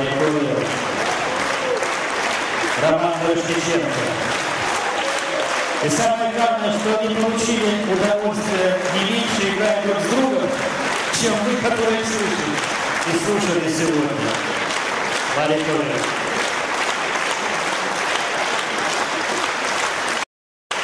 Владимир Роман Рождиченко. И самое главное, что они получили удовольствие не меньше играть друг с другом, чем вы, которые слышали и слушали сегодня. Валерий.